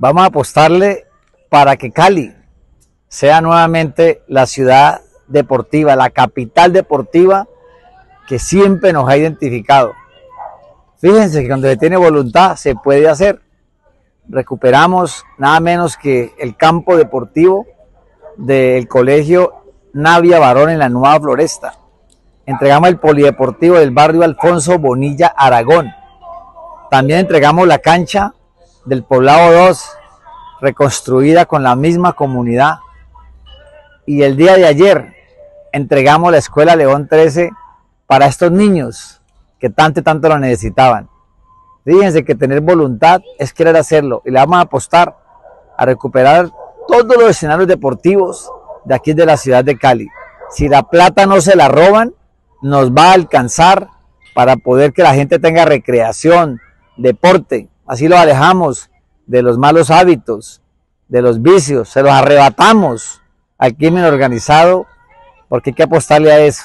Vamos a apostarle para que Cali sea nuevamente la ciudad deportiva, la capital deportiva que siempre nos ha identificado. Fíjense que cuando se tiene voluntad se puede hacer. Recuperamos nada menos que el campo deportivo del colegio Navia Barón en la Nueva Floresta. Entregamos el polideportivo del barrio Alfonso Bonilla Aragón. También entregamos la cancha del Poblado 2, reconstruida con la misma comunidad. Y el día de ayer entregamos la Escuela León 13 para estos niños que tanto y tanto lo necesitaban. Fíjense que tener voluntad es querer hacerlo y le vamos a apostar a recuperar todos los escenarios deportivos de aquí de la ciudad de Cali. Si la plata no se la roban, nos va a alcanzar para poder que la gente tenga recreación, deporte. Así lo alejamos de los malos hábitos, de los vicios, se los arrebatamos al crimen organizado, porque hay que apostarle a eso.